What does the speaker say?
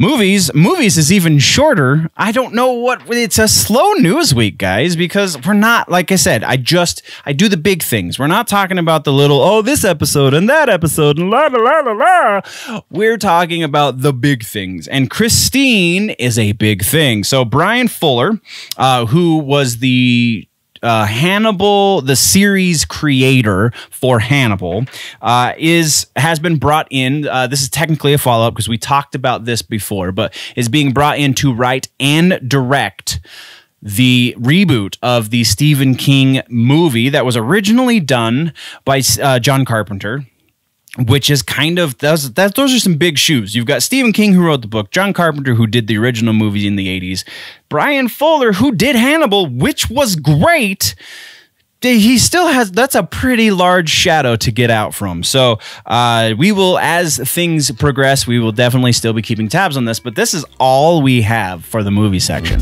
Movies, movies is even shorter. I don't know what it's a slow news week, guys, because we're not like I said. I just I do the big things. We're not talking about the little oh this episode and that episode and la la la la la. We're talking about the big things, and Christine is a big thing. So Bryan Fuller, uh, who was the uh, Hannibal, the series creator for Hannibal, uh, is has been brought in. Uh, this is technically a follow up because we talked about this before, but is being brought in to write and direct the reboot of the Stephen King movie that was originally done by uh, John Carpenter which is kind of those that those are some big shoes. You've got Stephen King who wrote the book, John Carpenter who did the original movie in the 80s, Bryan Fuller who did Hannibal, which was great. He still has that's a pretty large shadow to get out from. So uh, we will, as things progress, we will definitely still be keeping tabs on this. But this is all we have for the movie section.